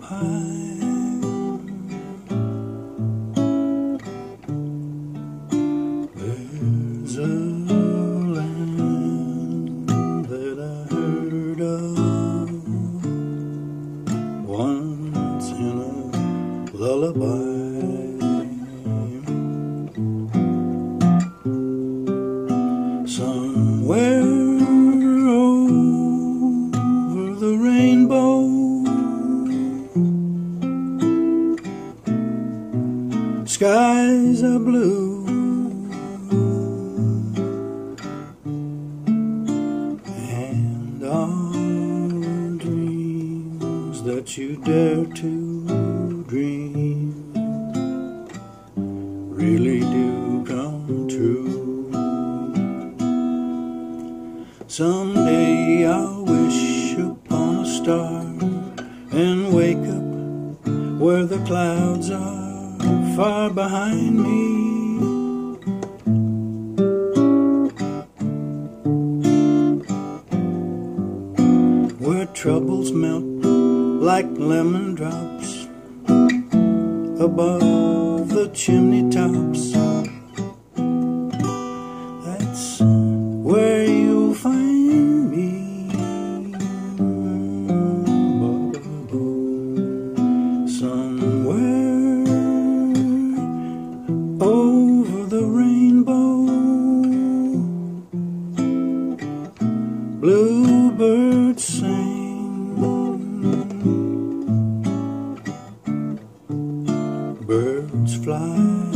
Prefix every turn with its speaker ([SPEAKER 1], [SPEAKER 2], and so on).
[SPEAKER 1] high. There's a land that I heard of once in a lullaby. Somewhere over the rainbow, skies are blue. And all dreams that you dare to dream really do come true. Someday I'll wish upon a star and wake up where the clouds are far behind me. Where troubles melt like lemon drops above the chimney tops. Bluebirds sing, birds fly